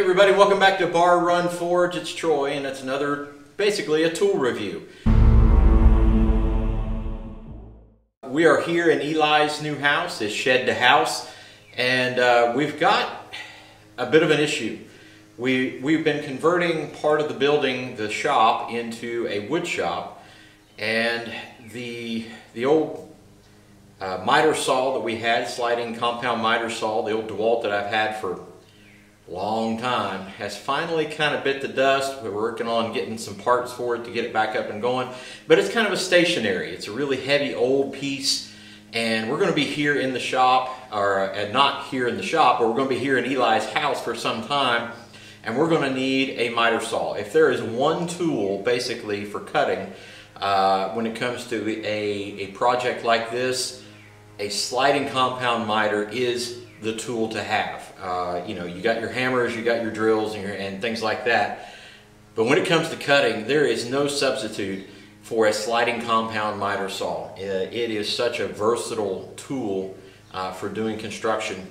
Everybody, welcome back to Barr Run Forge. It's Troy and it's another, basically a tool review. We are here in Eli's new house, it's shed to house, and uh, we've got a bit of an issue. We, we've been converting part of the building, the shop, into a wood shop, and the, the old uh, miter saw that we had, sliding compound miter saw, the old DeWalt that I've had for long time, has finally kind of bit the dust. We're working on getting some parts for it to get it back up and going. But it's kind of a stationary. It's a really heavy old piece. And we're going to be here in the shop, or uh, not here in the shop, but we're going to be here in Eli's house for some time. And we're going to need a miter saw. If there is one tool, basically, for cutting, uh, when it comes to a, a project like this, a sliding compound miter is the tool to have. Uh, you know, you got your hammers, you got your drills and, your, and things like that. But when it comes to cutting, there is no substitute for a sliding compound miter saw. Uh, it is such a versatile tool uh, for doing construction.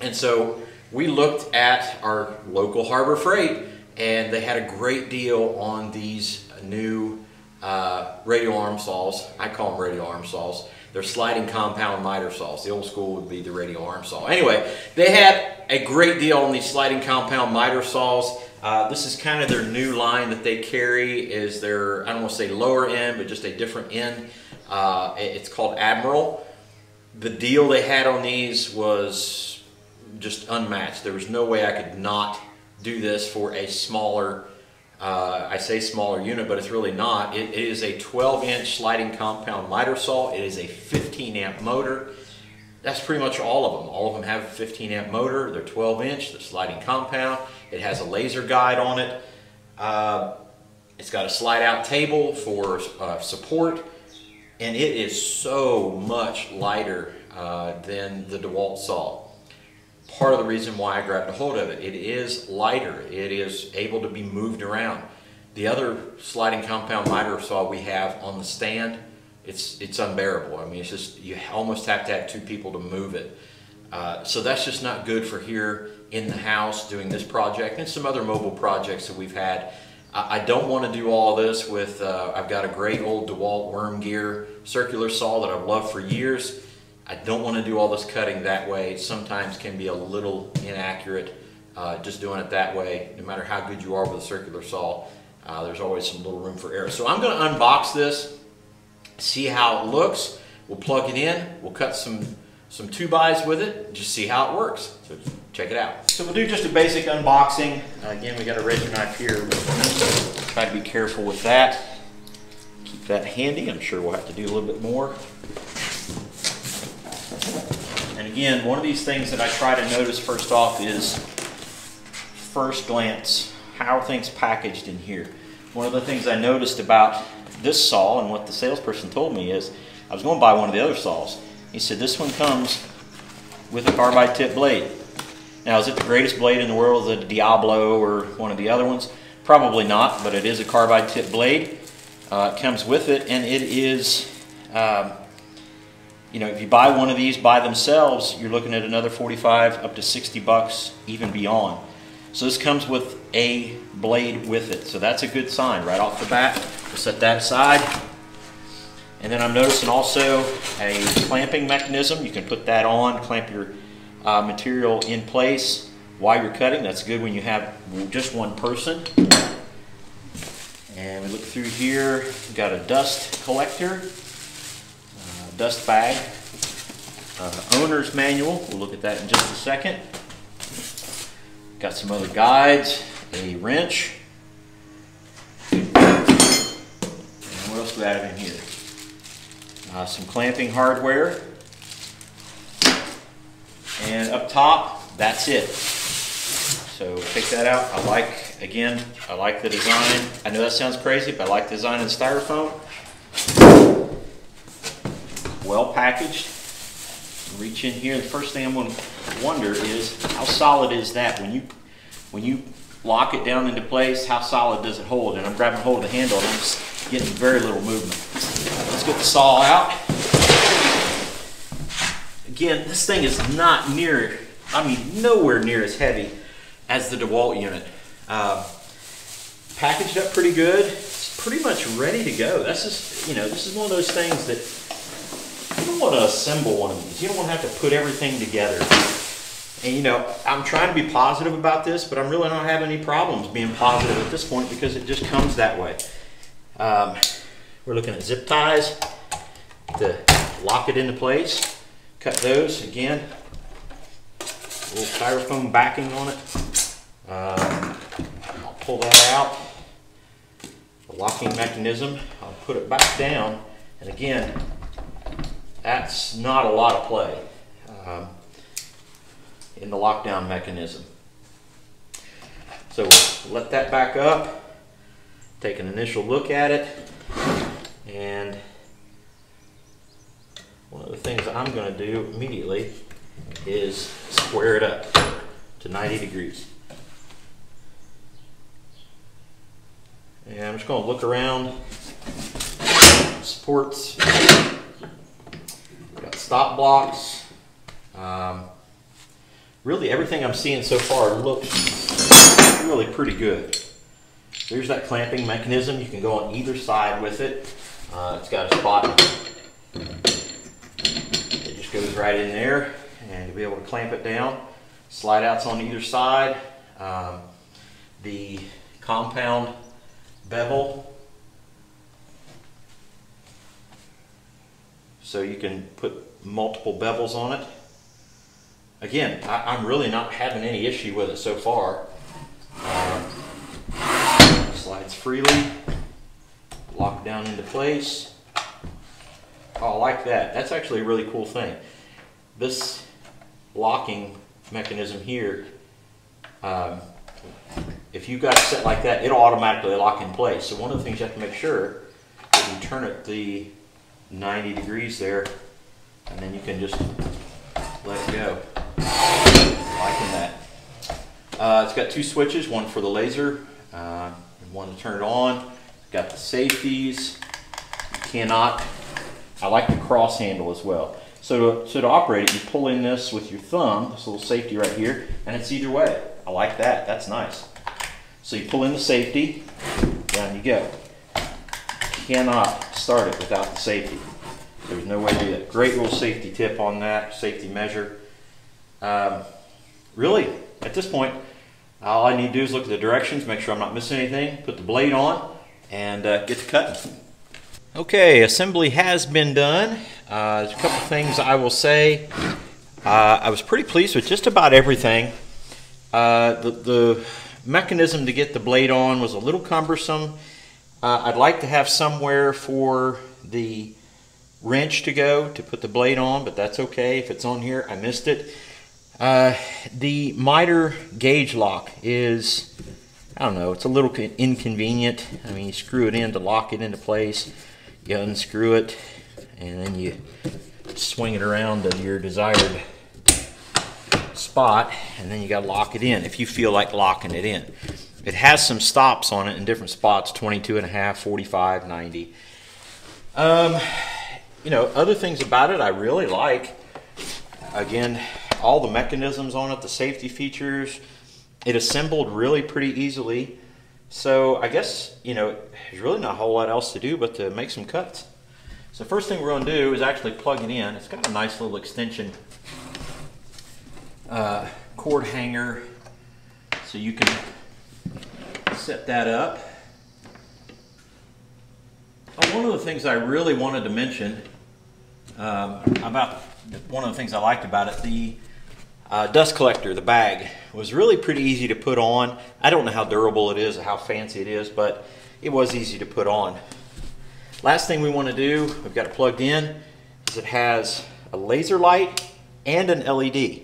And so we looked at our local Harbor Freight and they had a great deal on these new uh, arm saws. I call them radial arm saws. They're sliding compound miter saws. The old school would be the radial arm saw. Anyway, they had a great deal on these sliding compound miter saws. Uh, this is kind of their new line that they carry is their, I don't want to say lower end, but just a different end. Uh, it's called Admiral. The deal they had on these was just unmatched. There was no way I could not do this for a smaller uh, I say smaller unit, but it's really not. It, is a 12 inch sliding compound miter saw. It is a 15 amp motor. That's pretty much all of them. All of them have a 15 amp motor. They're 12 inch, they're sliding compound. It has a laser guide on it. Uh, it's got a slide out table for uh, support. And it is so much lighter uh, than the DeWalt saw part of the reason why I grabbed a hold of it. It is lighter. It is able to be moved around. The other sliding compound miter saw we have on the stand, it's, it's unbearable. I mean, it's just, you almost have to have two people to move it. Uh, so that's just not good for here in the house doing this project and some other mobile projects that we've had. I, I don't want to do all this with, uh, I've got a great old DeWalt worm gear circular saw that I've loved for years. I don't want to do all this cutting that way. It sometimes can be a little inaccurate uh, just doing it that way. No matter how good you are with a circular saw, uh, there's always some little room for error. So I'm going to unbox this, see how it looks. We'll plug it in. We'll cut some some two bys with it, just see how it works. So check it out. So we'll do just a basic unboxing. Uh, again, we got a razor knife here. Try to be careful with that. Keep that handy. I'm sure we'll have to do a little bit more. Again, one of these things that I try to notice first off is first glance, how are things packaged in here? One of the things I noticed about this saw and what the salesperson told me is, I was going to buy one of the other saws. He said, this one comes with a carbide tip blade. Now, is it the greatest blade in the world, the Diablo or one of the other ones? Probably not, but it is a carbide tip blade. Uh, it comes with it, and it is um, you know, if you buy one of these by themselves, you're looking at another 45 up to 60 bucks, even beyond. So this comes with a blade with it. So that's a good sign right off the bat. We'll set that aside. And then I'm noticing also a clamping mechanism. You can put that on, clamp your uh, material in place while you're cutting. That's good when you have just one person. And we look through here, got a dust collector dust bag, uh, owner's manual. We'll look at that in just a second. Got some other guides, a wrench. And what else do we have in here? Uh, some clamping hardware. And up top, that's it. So take that out. I like, again, I like the design. I know that sounds crazy, but I like the design the styrofoam well packaged. Reach in here. The first thing I'm going to wonder is how solid is that when you when you lock it down into place? How solid does it hold? And I'm grabbing hold of the handle and I'm just getting very little movement. Let's get the saw out. Again, this thing is not near, I mean, nowhere near as heavy as the DeWalt unit. Uh, packaged up pretty good. It's pretty much ready to go. That's just, you know, this is one of those things that don't want to assemble one of these. You don't want to have to put everything together. And you know, I'm trying to be positive about this, but I'm really not having any problems being positive at this point because it just comes that way. Um, we're looking at zip ties to lock it into place. Cut those again. A little styrofoam backing on it. Um, I'll pull that out. The locking mechanism. I'll put it back down. And again, that's not a lot of play. Um, in the lockdown mechanism. So let that back up, take an initial look at it, and one of the things I'm going to do immediately is square it up to 90 degrees. And I'm just going to look around, supports, stop blocks, um, really everything I'm seeing so far looks really pretty good. There's that clamping mechanism. You can go on either side with it. Uh, it's got a spot. It just goes right in there and you'll be able to clamp it down. Slide outs on either side. Um, the compound bevel. So you can put multiple bevels on it again, I, am really not having any issue with it so far. Uh, slides freely, lock down into place. Oh, I like that. That's actually a really cool thing. This locking mechanism here, um, if you got it set like that, it'll automatically lock in place. So one of the things you have to make sure is you turn it the 90 degrees there, and then you can just let go. Liking that. Uh, it's got two switches, one for the laser uh, and one to turn it on. Got the safeties. You cannot, I like the cross handle as well. So to, so to operate it, you pull in this with your thumb, this little safety right here, and it's either way. I like that, that's nice. So you pull in the safety, down you go. You cannot start it without the safety. There's no way to do that. Great little safety tip on that, safety measure. Um, really, at this point, all I need to do is look at the directions, make sure I'm not missing anything, put the blade on, and uh, get to cutting. Okay, assembly has been done. Uh, there's a couple things I will say. Uh, I was pretty pleased with just about everything. Uh, the, the, mechanism to get the blade on was a little cumbersome. Uh, I'd like to have somewhere for the wrench to go to put the blade on, but that's okay. If it's on here, I missed it. Uh, the miter gauge lock is, I don't know, it's a little inconvenient. I mean, you screw it in to lock it into place, you unscrew it, and then you swing it around to your desired spot, and then you got to lock it in if you feel like locking it in. It has some stops on it in different spots, 22 and a half, 45, 90. Um, you know, other things about it I really like. Again, all the mechanisms on it, the safety features. It assembled really pretty easily. So I guess, you know, there's really not a whole lot else to do but to make some cuts. So first thing we're going to do is actually plug it in. It's got a nice little extension uh, cord hanger so you can set that up. Oh, one of the things I really wanted to mention um, about one of the things I liked about it, the uh, dust collector, the bag, was really pretty easy to put on. I don't know how durable it is or how fancy it is, but it was easy to put on. Last thing we want to do, we've got it plugged in, is it has a laser light and an LED.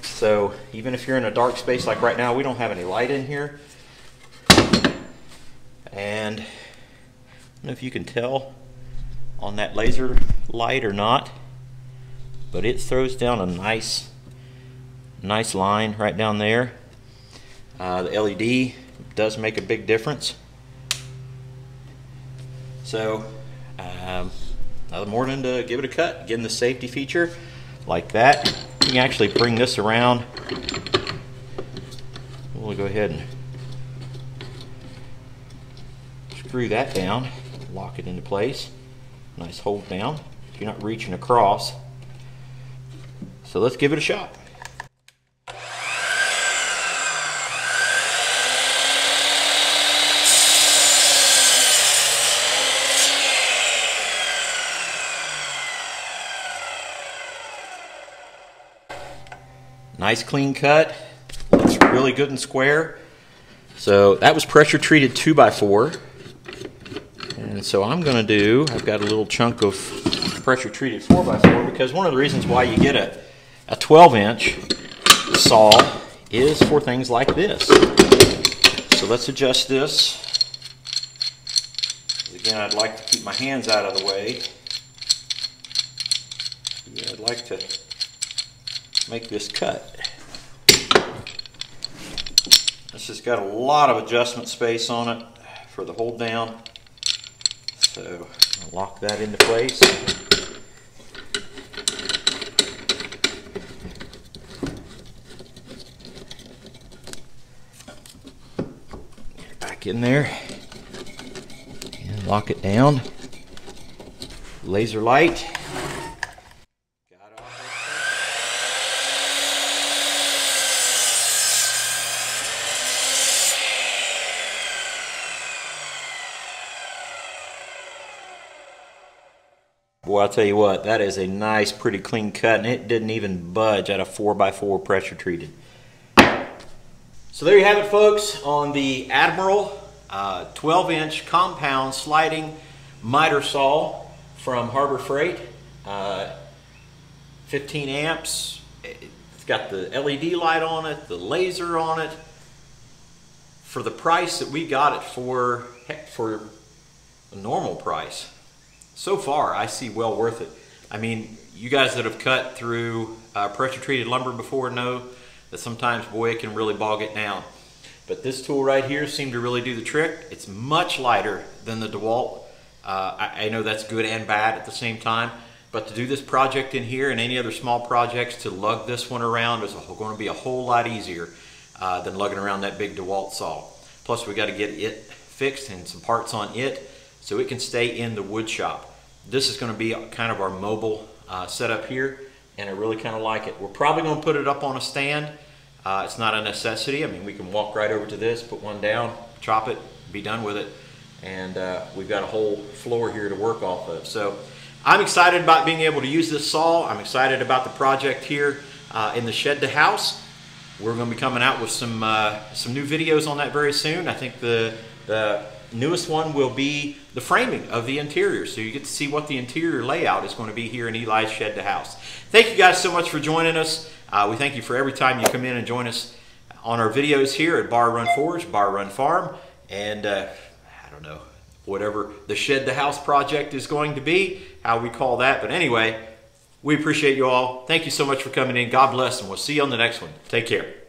So even if you're in a dark space like right now, we don't have any light in here. And don't know if you can tell on that laser light or not, but it throws down a nice nice line right down there. Uh, the LED does make a big difference. So, um, another morning to give it a cut, getting the safety feature like that. You can actually bring this around we'll go ahead and screw that down, lock it into place. Nice hold down. You're not reaching across. So let's give it a shot. Nice clean cut. Looks really good and square. So that was pressure treated 2x4. So I'm going to do, I've got a little chunk of pressure treated 4x4 because one of the reasons why you get a, a 12 inch saw is for things like this. So let's adjust this. Again, I'd like to keep my hands out of the way. Yeah, I'd like to make this cut. This has got a lot of adjustment space on it for the hold down. So I'll lock that into place. Get it Back in there and lock it down. Laser light. I'll tell you what, that is a nice, pretty clean cut, and it didn't even budge at a 4x4 pressure treated. So there you have it, folks, on the Admiral 12-inch uh, compound sliding miter saw from Harbor Freight. Uh, 15 amps. It's got the LED light on it, the laser on it. For the price that we got it for, heck, for a normal price, so far I see well worth it. I mean, you guys that have cut through uh, pressure treated lumber before know that sometimes, boy, it can really bog it down. But this tool right here seemed to really do the trick. It's much lighter than the DeWalt. Uh, I, I, know that's good and bad at the same time. But to do this project in here and any other small projects, to lug this one around is going to be a whole lot easier uh, than lugging around that big DeWalt saw. Plus, we got to get it fixed and some parts on it so it can stay in the wood shop. This is going to be kind of our mobile uh, setup here, and I really kind of like it. We're probably going to put it up on a stand. Uh, it's not a necessity. I mean, we can walk right over to this, put one down, chop it, be done with it, and uh, we've got a whole floor here to work off of. So I'm excited about being able to use this saw. I'm excited about the project here uh, in the shed to house. We're going to be coming out with some uh, some new videos on that very soon. I think the the newest one will be the framing of the interior. So you get to see what the interior layout is going to be here in Eli's Shed to House. Thank you guys so much for joining us. Uh, we thank you for every time you come in and join us on our videos here at Barr Run Forge, Barr Run Farm, and uh, I don't know, whatever the Shed to House project is going to be, how we call that. But anyway, we appreciate you all. Thank you so much for coming in. God bless, and we'll see you on the next one. Take care.